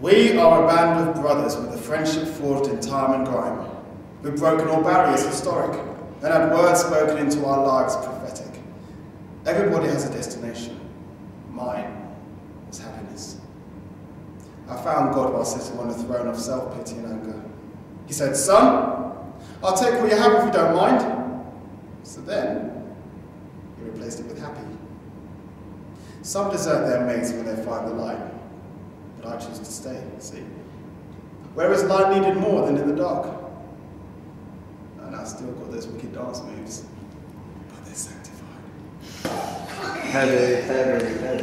We are a band of brothers with a friendship forged in time and grime. We've broken all barriers historic and had words spoken into our lives prophetic. Everybody has a destination. Mine was happiness. I found God while sitting on a throne of self-pity and anger. He said, Son, I'll take what you have if you don't mind. So then, he replaced it with happy. Some desert their mates when they find the light, to stay, see? Where is light needed more than in the dark? And I still got those wicked dance moves, but they're sanctified. Heavy, heavy, heavy.